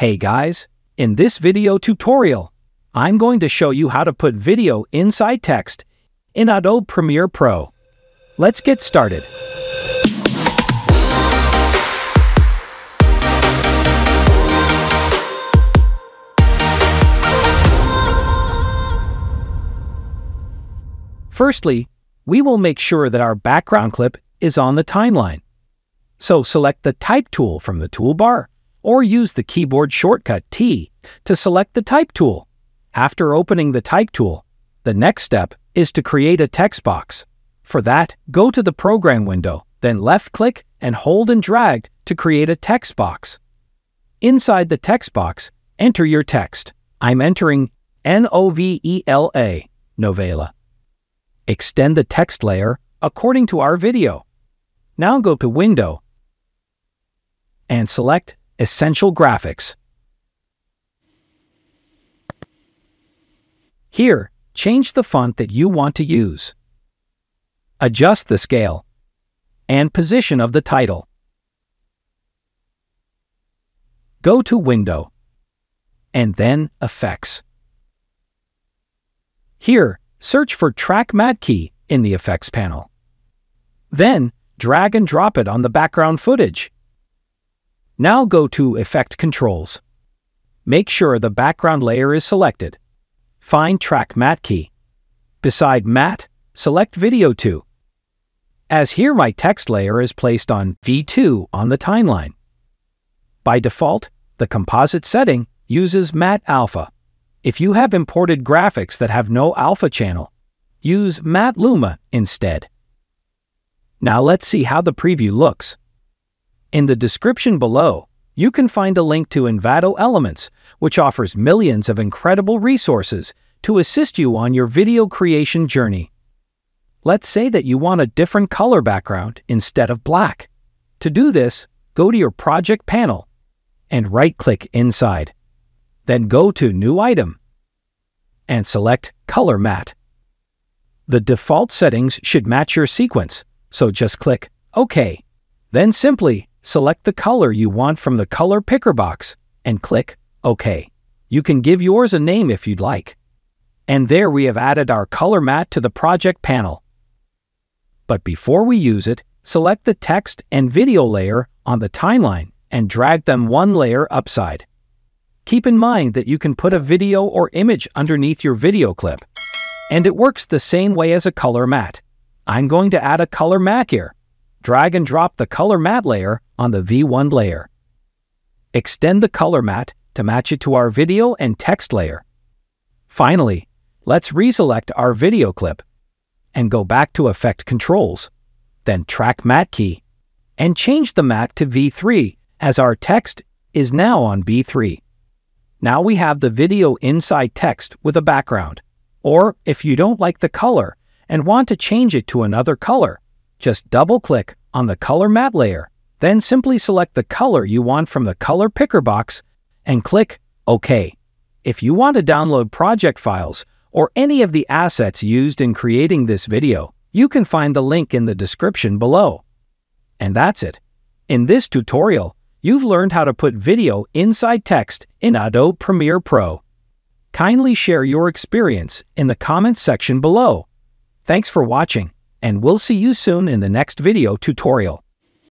Hey guys, in this video tutorial, I'm going to show you how to put video inside text in Adobe Premiere Pro. Let's get started. Firstly, we will make sure that our background clip is on the timeline. So select the Type tool from the toolbar, or use the keyboard shortcut T to select the Type tool. After opening the Type tool, the next step is to create a text box. For that, go to the Program window, then left-click and hold and drag to create a text box. Inside the text box, enter your text. I'm entering N-O-V-E-L-A, Novela. Extend the text layer according to our video. Now go to Window and select Essential Graphics. Here, change the font that you want to use. Adjust the scale and position of the title. Go to Window and then Effects. Here, search for Track Matte key in the Effects panel. Then, drag and drop it on the background footage. Now go to Effect Controls. Make sure the background layer is selected. Find Track Matte key. Beside Matte, select Video 2. As here my text layer is placed on V2 on the timeline. By default, the composite setting uses Matte Alpha. If you have imported graphics that have no alpha channel, use Matte Luma instead. Now let's see how the preview looks. In the description below, you can find a link to Envato Elements, which offers millions of incredible resources to assist you on your video creation journey. Let's say that you want a different color background instead of black. To do this, go to your project panel and right-click inside. Then go to New Item and select Color Matte. The default settings should match your sequence, so just click OK. Then simply select the color you want from the color picker box and click OK. You can give yours a name if you'd like. And there we have added our color matte to the project panel. But before we use it, select the text and video layer on the timeline and drag them one layer upside. Keep in mind that you can put a video or image underneath your video clip, and it works the same way as a color matte. I'm going to add a color matte here. Drag and drop the color matte layer on the V1 layer. Extend the color matte to match it to our video and text layer. Finally, let's reselect our video clip and go back to Effect Controls, then Track Matte key, and change the matte to V3 as our text is now on V3. Now we have the video inside text with a background. Or if you don't like the color and want to change it to another color, just double-click on the Color matte layer, then simply select the color you want from the Color Picker box and click OK. If you want to download project files or any of the assets used in creating this video, you can find the link in the description below. And that's it. In this tutorial, you've learned how to put video inside text in Adobe Premiere Pro. Kindly share your experience in the comments section below. Thanks for watching, and we'll see you soon in the next video tutorial.